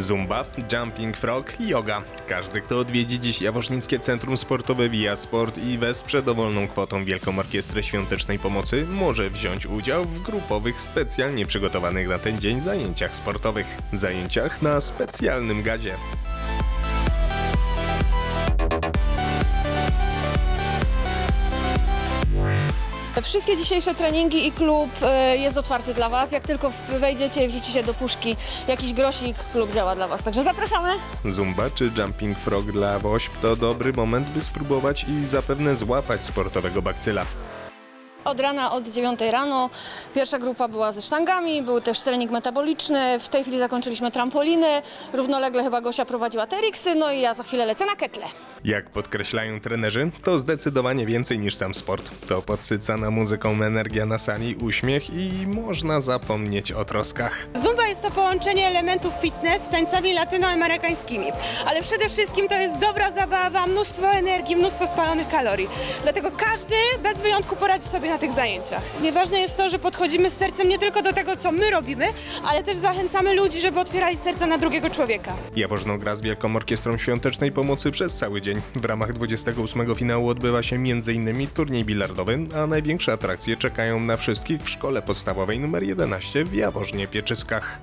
Zumba, jumping frog yoga. Każdy, kto odwiedzi dziś Jaworznickie Centrum Sportowe Via Sport i wesprze dowolną kwotą Wielką Orkiestrę Świątecznej Pomocy, może wziąć udział w grupowych, specjalnie przygotowanych na ten dzień zajęciach sportowych. Zajęciach na specjalnym gazie. Wszystkie dzisiejsze treningi i klub e, jest otwarty dla Was. Jak tylko wejdziecie i wrzucicie do puszki jakiś grosik, klub działa dla Was. Także zapraszamy. Zumba czy jumping frog dla wośp to dobry moment, by spróbować i zapewne złapać sportowego bakcyla. Od rana, od 9 rano. Pierwsza grupa była ze sztangami, był też trening metaboliczny. W tej chwili zakończyliśmy trampoliny. Równolegle chyba Gosia prowadziła teriksy, no i ja za chwilę lecę na ketle. Jak podkreślają trenerzy, to zdecydowanie więcej niż sam sport. To podsycana muzyką energia na sali, uśmiech i można zapomnieć o troskach. Zumba jest to połączenie elementów fitness z tańcami latynoamerykańskimi, ale przede wszystkim to jest dobra zabawa, mnóstwo energii, mnóstwo spalonych kalorii. Dlatego każdy bez wyjątku poradzi sobie na tych zajęciach. Nieważne jest to, że podchodzimy z sercem nie tylko do tego, co my robimy, ale też zachęcamy ludzi, żeby otwierali serca na drugiego człowieka. Jaworzno gra z Wielką Orkiestrą Świątecznej Pomocy przez cały dzień. W ramach 28 finału odbywa się m.in. turniej bilardowy, a największe atrakcje czekają na wszystkich w szkole podstawowej nr 11 w Jaworznie Pieczyskach.